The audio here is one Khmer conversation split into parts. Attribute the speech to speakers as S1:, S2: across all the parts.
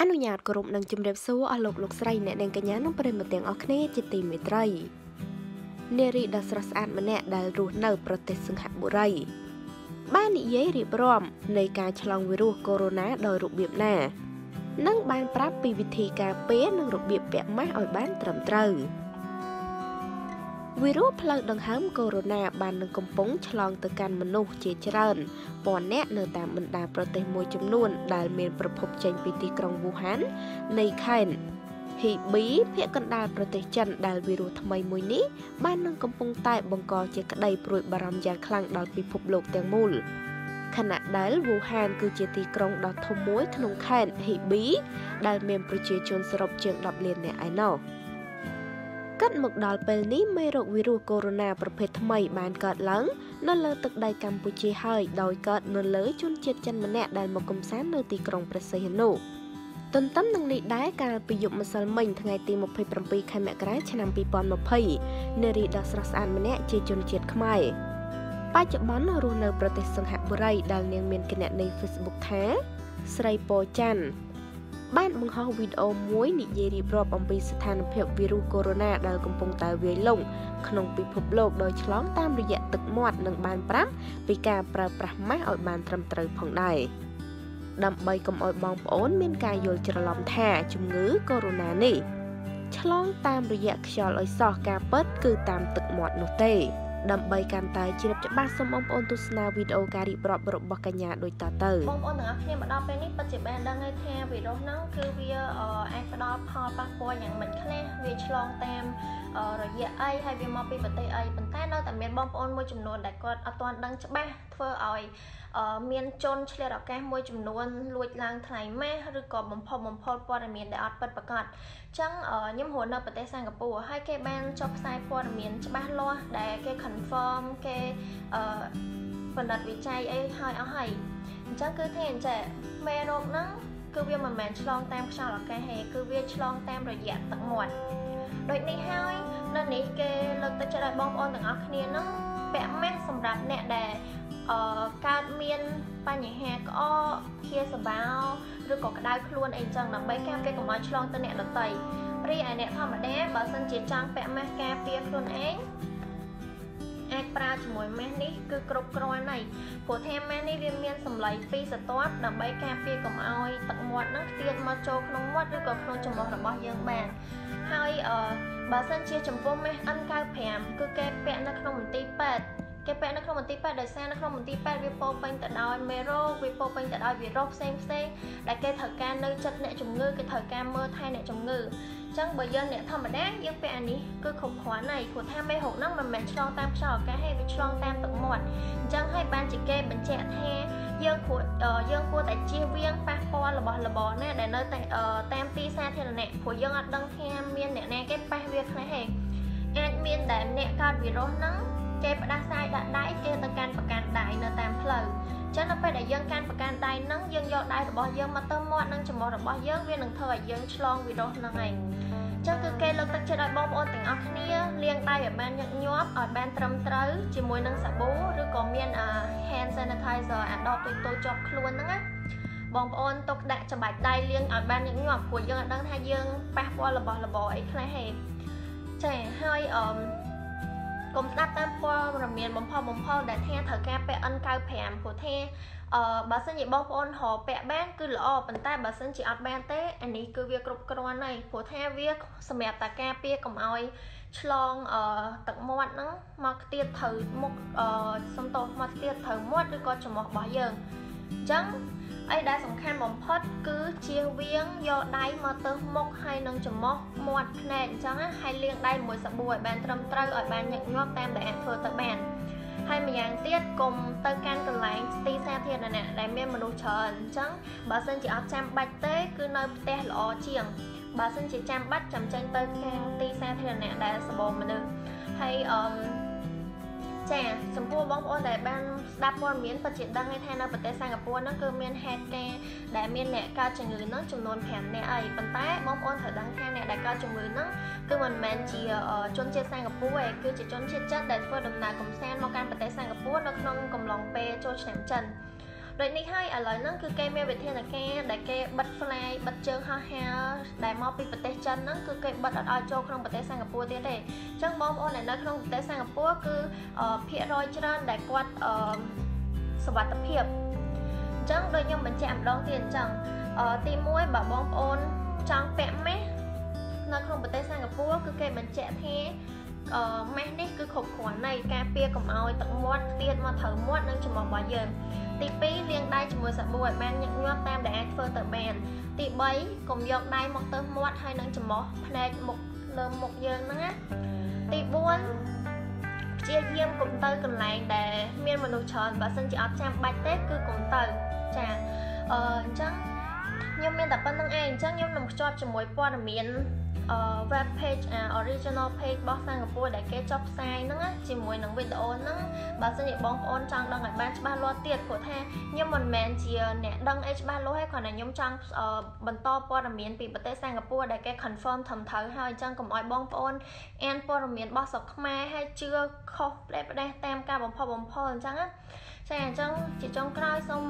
S1: អនុញ្ញាតគោរពនឹងជំរាបសួរអស់លោកលោកស្រីអ្នកនាងកញ្ញានិងប្រិយមិត្តទាំងអស់គ្នាជាទីមេត្រីនារីដ៏ស្រស់ស្អាតម្នាក់ដែលរស់នៅ ប្រទេសសិង្ហបុរី បាននិយាយរៀបរាប់នៃការឆ្លងវីរុសកូវីដ -19 ដោយរបៀបណា និងបានប្រាប់ពីវិធីការពារនិងរបៀបពាក់ម៉ាស់ឲ្យបានត្រឹមត្រូវ។ វីរុសផ្លូវដង្ហើមកូវីដ -19 បាននឹងកំពុងឆ្លងទៅកាន់មនុស្សជាច្រើនពាន់នាក់នៅតាមបណ្ដាប្រទេសមួយចំនួន ដែលមានប្រភពចេញពីទីក្រុងវូហាននៃខេត្តហ៊ីប៊ីភាគកណ្ដាលប្រទេសចិនដែលវីរុសថ្មីមួយនេះបាននឹងកំពុងតែបង្កជាក្តីព្រួយបារម្ភយ៉ាងខ្លាំងដល់ពិភពលោកទាំងមូលខណៈដែលវូហានគឺជាទីក្រុងដ៏ធំមួយក្នុងខេត្តហ៊ីប៊ីដែលមានប្រជាជនសរុបជាង10លាននាក់ឯណោះ។កា ត់មកដល់ពេលនេះមេរោគវីរុសកូវីដ -19 ប្រភេទថ្មីបានកើតឡើងនៅលើទឹកដីកម្ពុជាហើយដោយកើតនៅលើជនជាតិចិនម្នាក់ដែលមកកំសាន្តនៅទីក្រុងព្រះសីហនុទន្ទឹមនឹងនេះដែរកាលពីយប់ម្សិលមិញថ្ងៃទី27ខែមករាឆ្នាំ2020នារីដ៏ស្រស់ស្អាតម្នាក់ជាជនជាតិខ្មែរបច្ចុប្បន្នរស់នៅប្រទេសសិង្ហបុរីដែលនាងមានគណនី Facebook ថាស្រីពច័ន្ទ បានបង្ហោះវីដេអូមួយនិយាយរៀបរាប់អំពីស្ថានភាពវីរុសកូវីដ -19 ដែលកំពុងតែវាយលុកក្នុងពិភពលោកដោយឆ្លងតាមរយៈទឹកមាត់និងបានប្រាប់ពីការប្រើប្រាស់ម៉ាស់ឲ្យបានត្រឹមត្រូវផងដែរដើម្បីកុំឲ្យបងប្អូនមានការយល់ច្រឡំថាជំងឺកូវីដ -19 នេះឆ្លងតាមរយៈខ្យល់ឲ្យសោះការពិតគឺតាមទឹកមាត់នោះទេ ដើម្បីកាន់តែជ្រាបច្បាស់សូមបងប្អូនទស្សនាវីដេអូការរៀបរាប់របស់កញ្ញាដូចតទៅ
S2: បងប្អូនទាំងអស់គ្នាមកដល់ពេលនេះពិតជាបានដឹងហើយថាវីរុសហ្នឹងគឺវាអាចផ្ដល់ផលប៉ះពាល់យ៉ាងម៉េចខ្លះវាឆ្លងតាមរយៈអីហើយវាមកពីប្រទេសអីប៉ុន្តែនៅតែមានបងប្អូនមួយចំនួនដែលគាត់អត់ទាន់ដឹងច្បាស់ធ្វើឲ្យមានជនឆ្លៀតឱកាសមួយចំនួនលួចឡើងថ្លៃម៉ាស់ឬក៏បំផុសបំផុលព័ត៌មានដែលអត់ពិតប្រាកដអញ្ចឹងខ្ញុំរស់នៅប្រទេសសិង្ហបុរីហើយគេបានចុះផ្សាយព័ត៌មានច្បាស់លាស់ដែលគេ confirm គេបណ្ឌិតវិจัยអីហើយអស់ហើយអញ្ចឹងគឺថាអញ្ចឹងមេរោគហ្នឹង គឺវាមិនមែនឆ្លងតាមខ្យល់អាកាសទេគឺវាឆ្លងតាមរយៈទឹកមាត់ដូចនេះហើយនៅនេះគេលើកទឹកចិត្តឲ្យបងប្អូនទាំងអស់គ្នាហ្នឹងពាក់ម៉ាស់សម្រាប់អ្នកដែលអឺកើតមានបញ្ហាក្អកខៀសបោឬក៏ក្តៅខ្លួនអីចឹងដើម្បីការពារកុំឲ្យឆ្លងទៅអ្នកដទៃរីឯអ្នកធម្មតាបើសិនជាចង់ពាក់ម៉ាស់ការពារខ្លួនឯង អាចប្រើជាមួយម៉ាស់នេះគឺគ្រប់គ្រាន់ហើយព្រោះថាម៉ាស់នេះវាមានសម្លេងពីរស្រទាប់ដើម្បីការពារកុំឲ្យទឹកមាត់ហ្នឹងខ្ទាតមកចូលក្នុងមាត់ឬក៏ក្នុងច្រមុះរបស់យើងបានហើយអឺបើសិនជាចំពោះម៉ាស់ N95 គឺគេពាក់នៅក្នុងមន្ទីរពេទ្យគេពាក់នៅក្នុងមន្ទីរពេទ្យដោយសារនៅក្នុងមន្ទីរពេទ្យវាពោពេញទៅដោយមេរោគវាពោពេញទៅដោយវីរុសផ្សេងផ្សេងដែលគេត្រូវការនៅចិត្តអ្នកជំងឺគេត្រូវការមើលថែអ្នកជំងឺអញ្ចឹងបើយើងអ្នកធម្មតាយើងពាក់អានេះគឺគ្រប់គ្រាន់ហើយព្រោះថាមេរោគហ្នឹងមិនមែនឆ្លងតាមខ្យល់អាកាសទេវាឆ្លងតាមទឹកមាត់អញ្ចឹងហើយបានជាគេបញ្ជាក់ថាយើងគួរយើងគួរតែជៀសវាងប៉ះពាល់របស់របរណាដែលនៅតាមទីសាធារណៈព្រោះយើងអត់ដឹងថាមានអ្នកណាគេប៉ះវាខ្លះទេអាចមានដែលអ្នកកើតវីរុសហ្នឹងគេផ្ដាសាយដាក់ដៃគេទៅកាន់ប្រកាន់ដៃនៅតាមផ្លូវចឹងនៅពេលដែលយើងកាន់ប្រកាន់ដៃហ្នឹងយើងយកដៃរបស់យើងមកទៅមាត់និងច្រមុះរបស់យើងវានឹងធ្វើឲ្យយើងឆ្លងវីរុសហ្នឹងឯងចឹងគឺគេលើក ទឹកចិត្តឲ្យបងប្អូនទាំងអស់គ្នាលាងដៃឲ្យបានញឹកញាប់ឲ្យបានត្រឹមត្រូវជាមួយនឹងសាប៊ូឬក៏មាន hand sanitizer អាដបតូចតូចជាប់ខ្លួនហ្នឹងណាបងប្អូនទុកដាក់ច្របាច់ដៃលាងឲ្យបានញឹកញាប់ព្រោះយើងអត់ដឹងថាយើងប៉ះពាល់របស់របរអីខ្លះហេចាហើយអឺកុំស្ដាប់តាមព័ត៌មានបំផុសបំផុលដែលថាត្រូវការពាក់ N95 ព្រោះថា អឺបើសិនជាបងប្អូនរកពាក់បានគឺល្អប៉ុន្តែបើសិនជាអត់បានទេអានេះគឺវាគ្រប់គ្រាន់ហើយព្រោះថាវាសម្រាប់តាការពារកុំឲ្យឆ្លងអឺទឹកមាត់ហ្នឹងមកខ្ទាតត្រូវមុខអឺសំតោមកខ្ទាតត្រូវមាត់ឬក៏ច្រមុះរបស់យើងអញ្ចឹងអីដែលសំខាន់បំផុតគឺជៀសវាងយកដៃមកទៅមុខហើយនឹងច្រមុះមាត់ភ្នែកអញ្ចឹងហើយលាងដៃមួយសាប៊ូឲ្យបានត្រឹមត្រូវឲ្យបានញឹកញាប់តាមដែលអាចធ្វើទៅបាន ហើយម្យ៉ាងទៀតកុំទៅកាន់កន្លែងទីសាធារណៈដែលមានមនុស្សច្រើនអញ្ចឹងបើសិនជាអត់ចាំបាច់ទេគឺនៅផ្ទះល្អជាងបើសិនជាចាំបាច់ចាំចេញទៅខាងទីសាធារណៈដែលសបោមនុស្សហើយអឺ ចាចំពោះបងប្អូនដែលបានស្ដាប់ព័ត៌មានពិតជាដឹងថានៅប្រទេសសិង្ហបុរីហ្នឹងគឺមានហេតុការណ៍ដែលមានអ្នកកើតជំងឺហ្នឹងចំនួន5នាក់អីប៉ុន្តែបងប្អូនត្រូវដឹងថាអ្នកដែលកើតជំងឺហ្នឹងគឺមិនមែនជាជនជាតិសិង្ហបុរីទេគឺជាជនជាតិចិនដែលធ្វើដំណើរកំសាន្តមកកាន់ប្រទេសសិង្ហបុរីនៅក្នុងកំឡុងពេលចូលឆ្នាំចិន ដូចនេះហើយឥឡូវហ្នឹងគឺគេមានវិធានការដែលគេបិទ fly បិទជើងហោះហើរដែលមកពីប្រទេសចិនហ្នឹងគឺគេបិទអត់ឲ្យចូលក្នុងប្រទេសសិង្ហបុរីទៀតទេអញ្ចឹងបងប្អូនដែលនៅក្នុងប្រទេសសិង្ហបុរីគឺភាគរយច្រើនដែលគាត់សុវត្ថិភាពអញ្ចឹងដូចខ្ញុំបញ្ជាក់ម្ដងទៀតអញ្ចឹងទី1បើបងប្អូនចង់ពាក់ម៉េសនៅក្នុងប្រទេសសិង្ហបុរីគឺគេបញ្ជាក់ថាអឺ ម៉េសនេះគឺគ្រប់គ្រាន់ហើយការពារកុំឲ្យទឹកមាត់ខ្ទាតមកត្រូវមាត់និងច្រមុះរបស់យើងទី2លាងដៃជាមួយសាប៊ូឲ្យបានញឹកញាប់តាមដែលអាចធ្វើទៅបានទី3កុំយកដៃមកទៅមាត់ហើយនឹងច្រមុះភ្នែកមុខលើមុខយើងហ្នឹងណាទី4ព្យាយាមកុំទៅកន្លែងដែលមានមនុស្សច្រើនបើសិនជាអត់ចាំបាច់ទេគឺកុំទៅចាអឺអញ្ចឹងខ្ញុំមានតែប៉ុណ្្នឹងឯងអញ្ចឹងខ្ញុំនឹងភ្ជាប់ជាមួយព័ត៌មាន web page original page របស់សិង្ហបុរីដែលគេចុះផ្សាយហ្នឹងជាមួយនឹងវីដេអូហ្នឹងបើសិនជាបងប្អូនចង់ដឹងឲ្យបានច្បាស់លាស់ទៀតព្រោះថាខ្ញុំមិនមែនជាអ្នកដឹងអីច្បាស់លាស់ទេគ្រាន់តែខ្ញុំចង់បន្តព័ត៌មានពីប្រទេសសិង្ហបុរីដែលគេ confirm ត្រឹមត្រូវហើយអញ្ចឹងកុំឲ្យបងប្អូនអានព័ត៌មានរបស់ស្រុកខ្មែរហើយជឿខុសផ្ដេសផ្ដាសតាមការបំផុសបំផុលអញ្ចឹងណាចាអញ្ចឹងជាចុងក្រោយសូម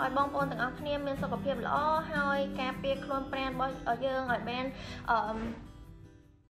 S2: ឲ្យបងប្អូនទាំងអស់គ្នាមានសុខភាពល្អហើយការពារខ្លួនប្រាណរបស់យើងឲ្យបានអឺ um,